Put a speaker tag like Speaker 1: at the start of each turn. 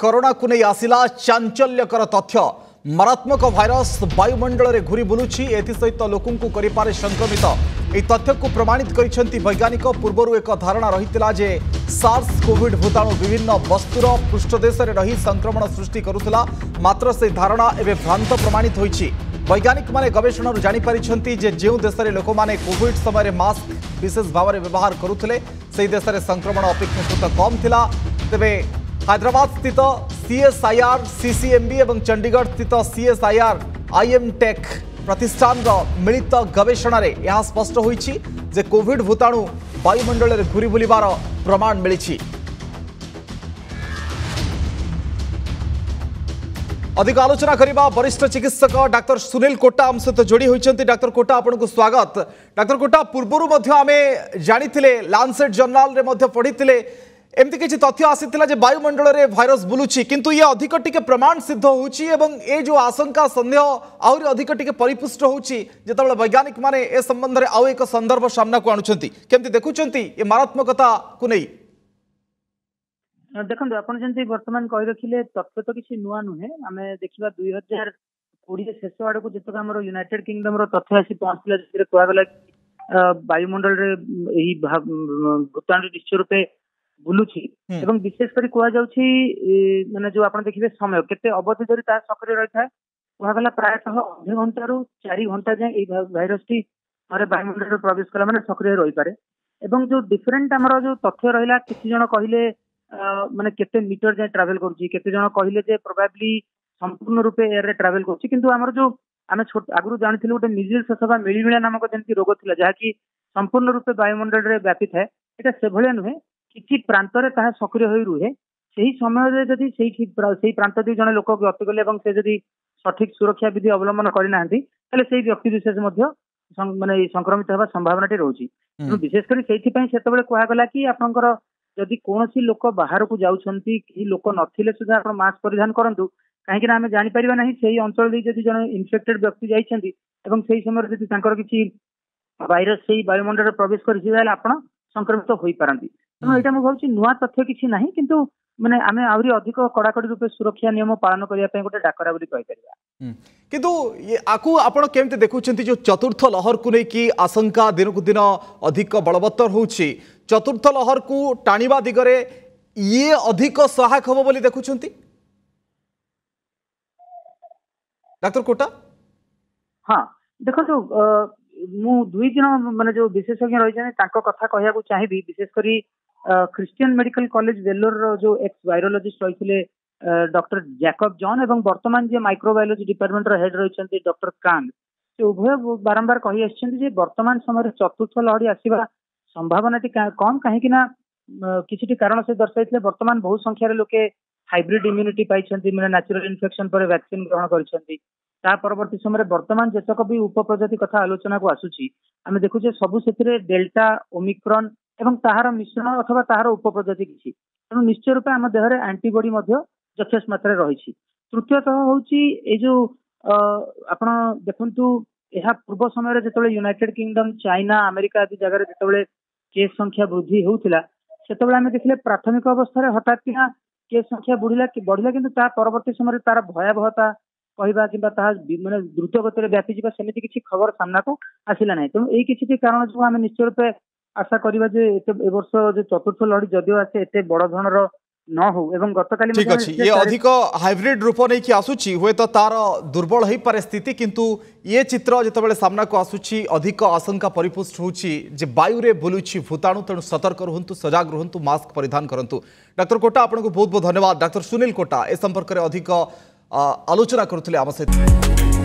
Speaker 1: କରୋନାକୁ ନେଇ ଆସିଲା ଚାଞ୍ଚଲ୍ୟକର ତଥ୍ୟ ମାରାତ୍ମକ ଭାଇରସ୍ ବାୟୁମଣ୍ଡଳରେ ଘୁରି ବୁଲୁଛି ଏଥିସହିତ ଲୋକଙ୍କୁ କରିପାରେ ସଂକ୍ରମିତ ଏହି ତଥ୍ୟକୁ ପ୍ରମାଣିତ କରିଛନ୍ତି ବୈଜ୍ଞାନିକ ପୂର୍ବରୁ ଏକ ଧାରଣା ରହିଥିଲା ଯେ ସାର୍ସ କୋଭିଡ୍ ଭୂତାଣୁ ବିଭିନ୍ନ ବସ୍ତୁର ପୃଷ୍ଠଦେଶରେ ରହି ସଂକ୍ରମଣ ସୃଷ୍ଟି କରୁଥିଲା ମାତ୍ର ସେହି ଧାରଣା ଏବେ ଭ୍ରାନ୍ତ ପ୍ରମାଣିତ ହୋଇଛି ବୈଜ୍ଞାନିକମାନେ ଗବେଷଣାରୁ ଜାଣିପାରିଛନ୍ତି ଯେ ଯେଉଁ ଦେଶରେ ଲୋକମାନେ କୋଭିଡ୍ ସମୟରେ ମାସ୍କ ବିଶେଷ ଭାବରେ ବ୍ୟବହାର କରୁଥିଲେ ସେହି ଦେଶରେ ସଂକ୍ରମଣ ଅପେକ୍ଷାକୃତ କମ୍ ଥିଲା ତେବେ हैदराबाद स्थित सीएसआईआर सीसीएमबी और चंडीगढ़ स्थित सीएसआईआर आईएमटेक प्रतिष्ठान मिलित गवेषण में यह स्पष्ट होविड भूताणु वायुमंडल में घूरी बुलार प्रमाण मिली अधिक आलोचना करने वरिष्ठ चिकित्सक डाक्टर सुनील कोटा आम सहित जोड़ी होती डाक्टर कोटा आपको स्वागत डाक्टर कोटा पूर्वर जाते लानसेट जर्नाल पढ़ी एमती किसी तथ्य आसी वायुमंडल में भाइरस बुलूची कि ये अधिक टी प्रमाण सिद्ध हो जो आशंका सन्देह आहरी अधिक परिपुष्ट होते वैज्ञानिक मैंने ए संबंध में आउ एक संदर्भ सामना को आमती देखुं ये मारात्मकता को नहीं
Speaker 2: देखो ଆପଣ बर्तमान कही रखिले ରଖିଲେ तो किसी नुआ नुहे आम देखा दुई हजार कोड़े शेष आड़ को जितक आम यूनिटेड किंगडम रथ्य आसी ପହଞ୍ଚିଲା ସେଥିରେ କୁହାଗଲା वायुमंडल भूताणु निश्चय ଭୂତାଣୁ ବୁଲୁଛି ଏବଂ ବିଶେଷ କରି କୁହାଯାଉଛି ମାନେ ଯୋଉ ଆପଣ ଦେଖିବେ ସମୟ କେତେ ଅବଧି ଧରି ତା ସକ୍ରିୟ ରହିଥାଏ କୁହାଗଲା ପ୍ରାୟତଃ ଅଧେ ଘଣ୍ଟାରୁ ଚାରି ଘଣ୍ଟା ଯାଏଁ ଏଇ ଭାଇରସଟି ଥରେ ବାୟୁମଣ୍ଡଳରେ ପ୍ରବେଶ କଲା ମାନେ ସକ୍ରିୟ ରହିପାରେ ଏବଂ ଯୋଉ ଡିଫରେଣ୍ଟ ଆମର ଯୋଉ ତଥ୍ୟ ରହିଲା କିଛି ଜଣ କହିଲେ ମାନେ କେତେ ମିଟର ଯାଏଁ ଟ୍ରାଭେଲ କରୁଛି କେତେ ଜଣ କହିଲେ ଯେ ପ୍ରୋବାବ୍ଲି ସମ୍ପୂର୍ଣ୍ଣ ରୂପେ ଏୟାରରେ ଟ୍ରାଭେଲ କରୁଛି କିନ୍ତୁ ଆମର ଯୋଉ ଆମେ ଛୋଟ ଆଗରୁ ଜାଣିଥିଲୁ ଗୋଟେ ମିଜିଲ୍ ଶେଷ ବା ମିଳିମିଳା ନାମକ ଯେମିତି ରୋଗ ଥିଲା ଯାହାକି ସମ୍ପୂର୍ଣ୍ଣ ରୂପେ ବାୟୁମଣ୍ଡଳରେ ବ୍ୟାପିଥାଏ ଏଇଟା ସେଭଳିଆ ନୁହେଁ କିଛି ପ୍ରାନ୍ତରେ ତାହା ସକ୍ରିୟ ହୋଇ ରୁହେ ସେହି ସମୟରେ ଯଦି ସେଇଠି ସେହି ପ୍ରାନ୍ତ ଦେଇ ଜଣେ ଲୋକ ଗତିଗଲେ ଏବଂ ସେ ଯଦି ସଠିକ ସୁରକ୍ଷା ବିଧି ଅବଲମ୍ବନ କରିନାହାନ୍ତି ତାହେଲେ ସେହି ବ୍ୟକ୍ତି ବିଶେଷ ମଧ୍ୟ ମାନେ ସଂକ୍ରମିତ ହେବା ସମ୍ଭାବନାଟି ରହୁଛି ତେଣୁ ବିଶେଷ କରି ସେଇଥିପାଇଁ ସେତେବେଳେ କୁହାଗଲା କି ଆପଣଙ୍କର ଯଦି କୌଣସି ଲୋକ ବାହାରକୁ ଯାଉଛନ୍ତି କେହି ଲୋକ ନଥିଲେ ସୁଦ୍ଧା ଆପଣ ମାସ୍କ ପରିଧାନ କରନ୍ତୁ କାହିଁକି ନା ଆମେ ଜାଣିପାରିବା ନାହିଁ ସେହି ଅଞ୍ଚଳ ଦେଇ ଯଦି ଜଣେ ଇନଫେକ୍ଟେଡ୍ ବ୍ୟକ୍ତି ଯାଇଛନ୍ତି ଏବଂ ସେହି ସମୟରେ ଯଦି ତାଙ୍କର କିଛି ଭାଇରସ୍ ସେଇ ବାୟୁମଣ୍ଡଳରେ ପ୍ରବେଶ କରିଛି ତାହେଲେ ଆପଣ ସଂକ୍ରମିତ ହୋଇପାରନ୍ତି ତେଣୁ ଏଇଟା ମୁଁ ଭାବୁଛି ନୂଆ ତଥ୍ୟ କିଛି ନାହିଁ କିନ୍ତୁ ମାନେ ଆମେ ଆହୁରି ଅଧିକ କଡ଼ାକଡ଼ି ରୂପେ ସୁରକ୍ଷା ନିୟମ ପାଳନ କରିବା ପାଇଁ ଗୋଟେ ଡାକରା ବୋଲି କହିପାରିବା
Speaker 1: କିନ୍ତୁ ଆକୁ ଆପଣ କେମିତି ଦେଖୁଛନ୍ତି ଯେଉଁ ଚତୁର୍ଥ ଲହରକୁ ନେଇକି ଆଶଙ୍କା ଦିନକୁ ଦିନ ଅଧିକ ବଳବତ୍ତର ହେଉଛି ଚତୁର୍ଥ ଲହରକୁ ଟାଣିବା ଦିଗରେ ଇଏ ଅଧିକ ସହାୟକ ହେବ ବୋଲି ଦେଖୁଛନ୍ତି ଡାକ୍ତର କୋଟା
Speaker 2: ହଁ ଦେଖନ୍ତୁ ମୁଁ ଦୁଇ ଜଣ ମାନେ ଯୋଉ ବିଶେଷଜ୍ଞ ରହିଛନ୍ତି ତାଙ୍କ କଥା କହିବାକୁ ଚାହିଁବି ବିଶେଷ କରି ଖ୍ରୀଷ୍ଟିଆନ ମେଡିକାଲ କଲେଜ ବେଲୋରର ଯୋଉ ଏକ୍ସ ଭାଇରୋଲୋଜିଷ୍ଟ ରହିଥିଲେ ଡକ୍ଟର ଜ୍ୟାକବ ଜନ୍ ଏବଂ ବର୍ତ୍ତମାନ ଯିଏ ମାଇକ୍ରୋବାୟୋଲୋଜି ଡିପାର୍ଟମେଣ୍ଟର ହେଡ୍ ରହିଛନ୍ତି ଡକ୍ଟର କାନ୍ଦ ସେ ଉଭୟ ବାରମ୍ବାର କହି ଆସିଛନ୍ତି ଯେ ବର୍ତ୍ତମାନ ସମୟରେ ଚତୁର୍ଥ ଲହରୀ ଆସିବା ସମ୍ଭାବନାଟି କମ୍ କାହିଁକି ନା କିଛିଟି କାରଣ ସେ ଦର୍ଶାଇଥିଲେ ବର୍ତ୍ତମାନ ବହୁ ସଂଖ୍ୟାରେ ଲୋକେ ହାଇବ୍ରିଡ ଇମ୍ୟୁନିଟି ପାଇଛନ୍ତି ମାନେ ନ୍ୟାଚୁରାଲ ଇନଫେକ୍ସନ ପରେ ଭ୍ୟାକ୍ସିନ ଗ୍ରହଣ କରିଛନ୍ତି ତା ପରବର୍ତ୍ତୀ ସମୟରେ ବର୍ତ୍ତମାନ ଯେତକ ବି ଉପପ୍ରଜାତି କଥା ଆଲୋଚନାକୁ ଆସୁଛି ଆମେ ଦେଖୁଛେ ସବୁ ସେଥିରେ ଡେଲ୍ଟା ଓମିକ୍ରନ ଏବଂ ତାହାର ମିଶ୍ରଣ ଅଥବା ତାହାର ଉପପ୍ରଜାତି କିଛି ତେଣୁ ନିଶ୍ଚୟ ରୂପେ ଆମ ଦେହରେ ଆଣ୍ଟିବଡି ମଧ୍ୟ ଯଥେଷ୍ଟ ମାତ୍ରାରେ ରହିଛି ତୃତୀୟତଃ ହେଉଛି ଏଇ ଯୋଉ ଆପଣ ଦେଖନ୍ତୁ ଏହା ପୂର୍ବ ସମୟରେ ଯେତେବେଳେ ୟୁନାଇଟେଡ୍ କିଙ୍ଗଡମ୍ ଚାଇନା ଆମେରିକା ଆଦି ଜାଗାରେ ଯେତେବେଳେ କେସ୍ ସଂଖ୍ୟା ବୃଦ୍ଧି ହେଉଥିଲା ସେତେବେଳେ ଆମେ ଦେଖିଲେ ପ୍ରାଥମିକ ଅବସ୍ଥାରେ ହଠାତ୍ କିନା କେସ୍ ସଂଖ୍ୟା ବଢିଲା ବଢିଲା କିନ୍ତୁ ତା ପରବର୍ତ୍ତୀ ସମୟରେ ତାର ଭୟାବହତା କହିବା କିମ୍ବା ତାହା ମାନେ ଦ୍ରୁତ ଗତିରେ ବ୍ୟାପିଯିବା ସେମିତି କିଛି ଖବର ସାମ୍ନାକୁ ଆସିଲା ନାହିଁ ତେଣୁ ଏଇ କିଛିଟି କାରଣ ଯୋଗୁଁ ଆମେ ନିଶ୍ଚୟ ରୂପେ আশা କରିବା ଯେ ଏତେ ଏ ବର୍ଷ ଯୋଉ ଚତୁର୍ଥ ଲହରୀ ଯଦିଓ ଆସେ ଏତେ ବଡ ଧରଣର
Speaker 1: ନ ହଉ ଏବଂ ଗତକାଲି ଠିକ ଅଛି ଇଏ ଅଧିକ ହାଇବ୍ରିଡ୍ ରୂପ ନେଇକି ଆସୁଛି ହୁଏତ ତାର ଦୁର୍ବଳ ହେଇପାରେ ସ୍ଥିତି କିନ୍ତୁ ଇଏ ଚିତ୍ର ଯେତେବେଳେ ସାମ୍ନାକୁ ଆସୁଛି ଅଧିକ ଆଶଙ୍କା ପରିପୁଷ୍ଟ ହେଉଛି ଯେ ବାୟୁରେ ବୁଲୁଛି ଭୂତାଣୁ ତେଣୁ ସତର୍କ ରୁହନ୍ତୁ ସଜାଗ ରୁହନ୍ତୁ ମାସ୍କ ପରିଧାନ କରନ୍ତୁ ଡାକ୍ତର କୋଟା ଆପଣଙ୍କୁ ବହୁତ ବହୁତ ଧନ୍ୟବାଦ ଡାକ୍ତର ସୁନୀଲ କୋଟା ଏ ସମ୍ପର୍କରେ ଅଧିକ ଆଲୋଚନା କରୁଥିଲେ ଆମ ସହିତ